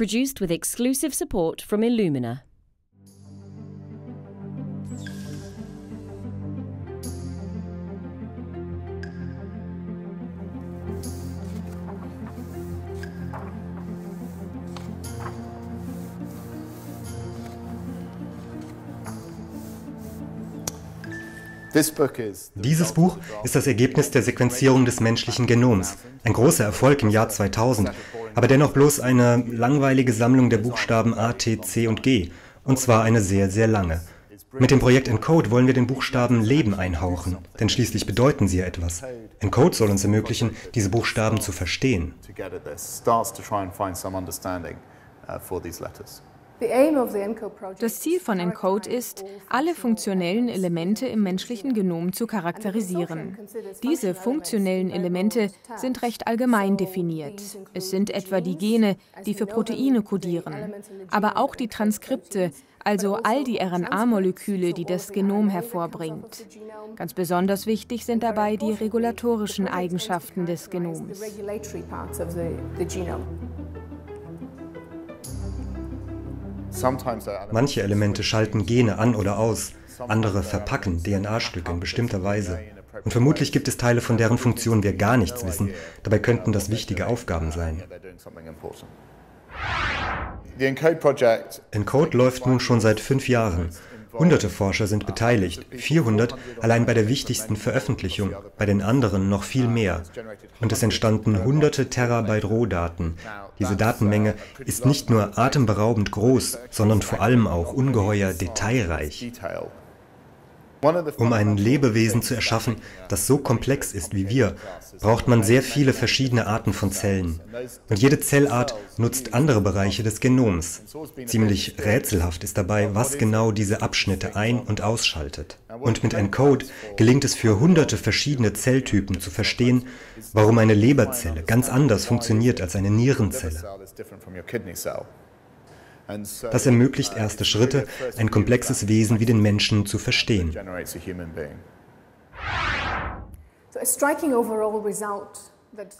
Produced with exclusive support from Illumina. Dieses Buch ist das Ergebnis der Sequenzierung des menschlichen Genoms. Ein großer Erfolg im Jahr 2000, aber dennoch bloß eine langweilige Sammlung der Buchstaben A, T, C und G. Und zwar eine sehr, sehr lange. Mit dem Projekt Encode wollen wir den Buchstaben Leben einhauchen, denn schließlich bedeuten sie ja etwas. Encode soll uns ermöglichen, diese Buchstaben zu verstehen. Das Ziel von ENCODE ist, alle funktionellen Elemente im menschlichen Genom zu charakterisieren. Diese funktionellen Elemente sind recht allgemein definiert. Es sind etwa die Gene, die für Proteine kodieren, aber auch die Transkripte, also all die RNA-Moleküle, die das Genom hervorbringt. Ganz besonders wichtig sind dabei die regulatorischen Eigenschaften des Genoms. Manche Elemente schalten Gene an oder aus, andere verpacken DNA-Stücke in bestimmter Weise. Und vermutlich gibt es Teile, von deren Funktion wir gar nichts wissen. Dabei könnten das wichtige Aufgaben sein. Encode läuft nun schon seit fünf Jahren Hunderte Forscher sind beteiligt, 400 allein bei der wichtigsten Veröffentlichung, bei den anderen noch viel mehr. Und es entstanden hunderte Terabyte Rohdaten. Diese Datenmenge ist nicht nur atemberaubend groß, sondern vor allem auch ungeheuer detailreich. Um ein Lebewesen zu erschaffen, das so komplex ist wie wir, braucht man sehr viele verschiedene Arten von Zellen. Und jede Zellart nutzt andere Bereiche des Genoms. Ziemlich rätselhaft ist dabei, was genau diese Abschnitte ein- und ausschaltet. Und mit ENCODE gelingt es für hunderte verschiedene Zelltypen zu verstehen, warum eine Leberzelle ganz anders funktioniert als eine Nierenzelle. Das ermöglicht erste Schritte, ein komplexes Wesen wie den Menschen zu verstehen.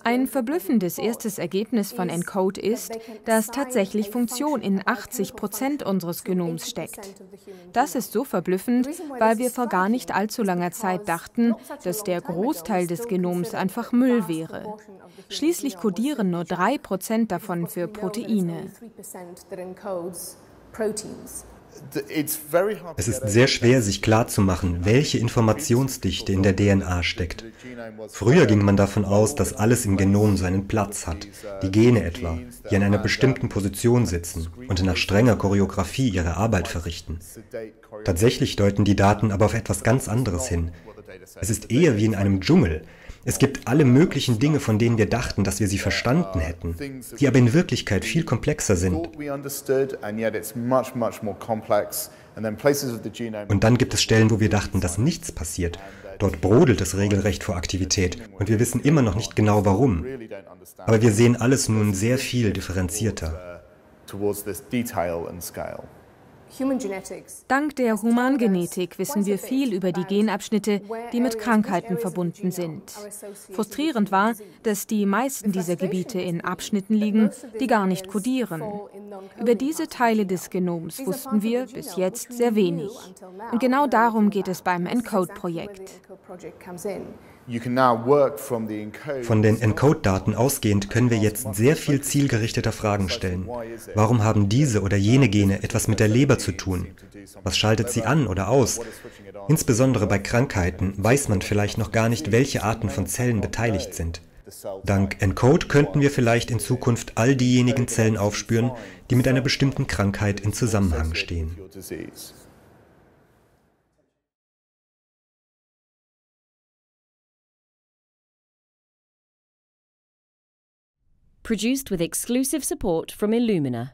Ein verblüffendes erstes Ergebnis von ENCODE ist, dass tatsächlich Funktion in 80 Prozent unseres Genoms steckt. Das ist so verblüffend, weil wir vor gar nicht allzu langer Zeit dachten, dass der Großteil des Genoms einfach Müll wäre. Schließlich kodieren nur 3 Prozent davon für Proteine. Es ist sehr schwer, sich klarzumachen, welche Informationsdichte in der DNA steckt. Früher ging man davon aus, dass alles im Genom seinen Platz hat, die Gene etwa, die an einer bestimmten Position sitzen und nach strenger Choreografie ihre Arbeit verrichten. Tatsächlich deuten die Daten aber auf etwas ganz anderes hin. Es ist eher wie in einem Dschungel, es gibt alle möglichen Dinge, von denen wir dachten, dass wir sie verstanden hätten, die aber in Wirklichkeit viel komplexer sind. Und dann gibt es Stellen, wo wir dachten, dass nichts passiert. Dort brodelt es regelrecht vor Aktivität und wir wissen immer noch nicht genau warum. Aber wir sehen alles nun sehr viel differenzierter. Dank der Humangenetik wissen wir viel über die Genabschnitte, die mit Krankheiten verbunden sind. Frustrierend war, dass die meisten dieser Gebiete in Abschnitten liegen, die gar nicht kodieren. Über diese Teile des Genoms wussten wir bis jetzt sehr wenig. Und genau darum geht es beim ENCODE-Projekt. Von den Encode-Daten ausgehend können wir jetzt sehr viel zielgerichteter Fragen stellen. Warum haben diese oder jene Gene etwas mit der Leber zu tun? Was schaltet sie an oder aus? Insbesondere bei Krankheiten weiß man vielleicht noch gar nicht, welche Arten von Zellen beteiligt sind. Dank Encode könnten wir vielleicht in Zukunft all diejenigen Zellen aufspüren, die mit einer bestimmten Krankheit in Zusammenhang stehen. Produced with exclusive support from Illumina.